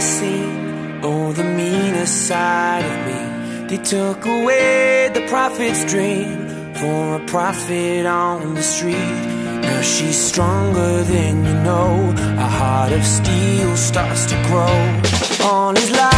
seen. Oh, the meanest side of me. They took away the prophet's dream for a prophet on the street. Now she's stronger than you know. A heart of steel starts to grow on his life.